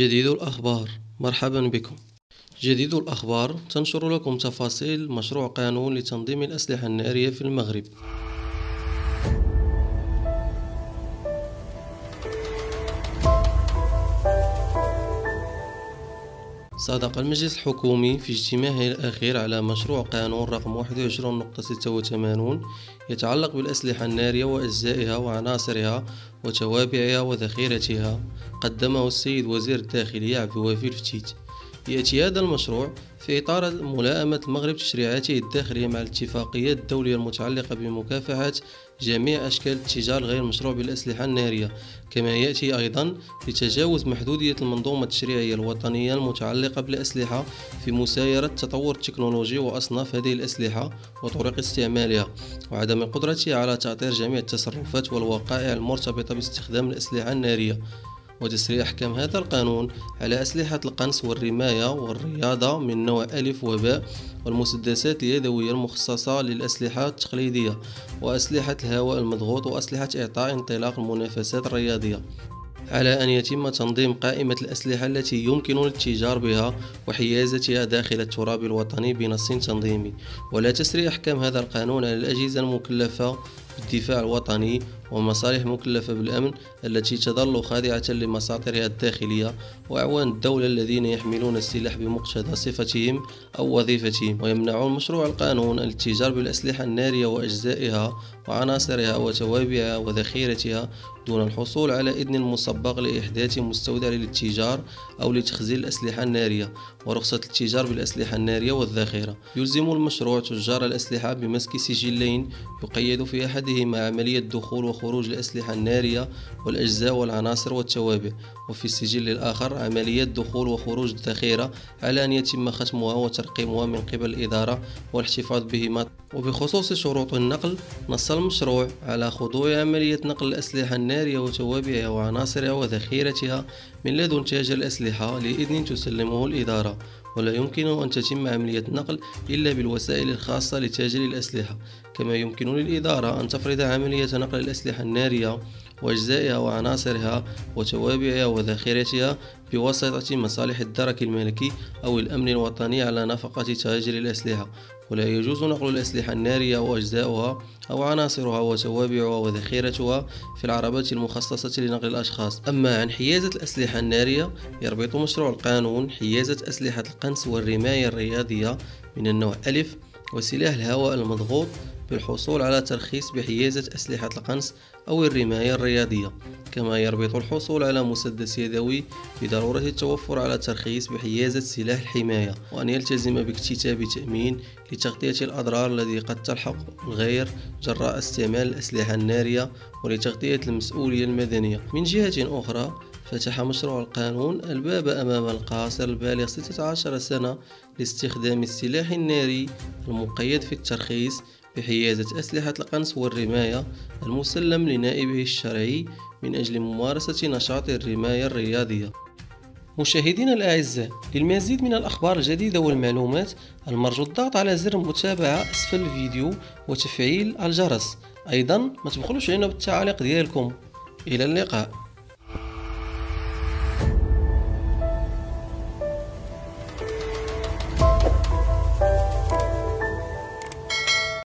جديد الأخبار. مرحبا بكم. جديد الأخبار. تنشر لكم تفاصيل مشروع قانون لتنظيم الأسلحة النارية في المغرب. صادق المجلس الحكومي في اجتماعه الأخير على مشروع قانون رقم 21.86 يتعلق بالأسلحة النارية وأجزائها وعناصرها وتوابعها وذخيرتها قدمه السيد وزير الداخلية عبد الوفي الفتيت يأتي هذا المشروع في إطار ملائمة المغرب تشريعاته الداخلية مع الاتفاقيات الدولية المتعلقة بمكافحة جميع أشكال التجار غير المشروع بالأسلحة النارية. كما يأتي أيضا لتجاوز محدودية المنظومة التشريعية الوطنية المتعلقة بالأسلحة في مسايرة تطور التكنولوجي وأصناف هذه الأسلحة وطرق استعمالها وعدم قدرتها على تأطير جميع التصرفات والوقائع المرتبطة باستخدام الأسلحة النارية. وتسري أحكام هذا القانون على أسلحة القنص والرماية والرياضة من نوع ألف وباء والمسدسات اليدوية المخصصة للأسلحة التقليدية وأسلحة الهواء المضغوط وأسلحة إعطاء انطلاق المنافسات الرياضية. على أن يتم تنظيم قائمة الأسلحة التي يمكن الاتجار بها وحيازتها داخل التراب الوطني بنص تنظيمي. ولا تسري أحكام هذا القانون على الأجهزة المكلفة بالدفاع الوطني ومصالح مكلفة بالأمن التي تظل خاضعة لمساطرها الداخلية وأعوان الدولة الذين يحملون السلاح بمقتضى صفتهم أو وظيفتهم ويمنعون مشروع القانون الاتجار بالأسلحة النارية وأجزائها وعناصرها وتوابعها وذخيرتها دون الحصول على إذن مسبق لإحداث مستودع للاتجار أو لتخزين الأسلحة النارية ورخصة الاتجار بالأسلحة النارية والذخيرة. يلزم المشروع تجار الأسلحة بمسك سجلين يقيد في أحدهما عملية دخول وخروج الأسلحة النارية والأجزاء والعناصر والتوابع وفي السجل الآخر عملية دخول وخروج الذخيرة على أن يتم ختمها وترقيمها من قبل الإدارة والاحتفاظ بهما. وبخصوص شروط النقل نص المشروع على خضوع عملية نقل الأسلحة النارية وتوابعها وعناصرها وذخيرتها من لدن تاجر الأسلحة لإذن تسلمه الإدارة. ولا يمكن أن تتم عملية النقل إلا بالوسائل الخاصة لتاجر الأسلحة. كما يمكن للإدارة أن تفرض عملية نقل الأسلحة النارية وأجزائها وعناصرها وتوابعها وذخيرتها بواسطة مصالح الدرك الملكي أو الأمن الوطني على نفقة تاجر الأسلحة. ولا يجوز نقل الأسلحة النارية وأجزاؤها أو عناصرها وتوابعها وذخيرتها في العربات المخصصة لنقل الأشخاص. أما عن حيازة الأسلحة النارية يربط مشروع القانون حيازة أسلحة القنص والرماية الرياضية من النوع ألف وسلاح الهواء المضغوط بالحصول على ترخيص بحيازة أسلحة القنص أو الرماية الرياضية كما يربط الحصول على مسدس يدوي بضرورة التوفر على ترخيص بحيازة سلاح الحماية وأن يلتزم باكتتاب تأمين لتغطية الأضرار التي قد تلحق الغير جراء استعمال الأسلحة النارية ولتغطية المسؤولية المدنية. من جهة أخرى فتح مشروع القانون الباب أمام القاصر البالغ 16 سنة لاستخدام السلاح الناري المقيد في الترخيص بحيازة أسلحة القنص والرماية المسلم لنائبه الشرعي من أجل ممارسة نشاط الرماية الرياضية. مشاهدينا الأعزاء للمزيد من الأخبار الجديدة والمعلومات المرجو الضغط على زر متابعة أسفل الفيديو وتفعيل الجرس. أيضا ما تبخلوش علينا بالتعاليق ديالكم. إلى اللقاء.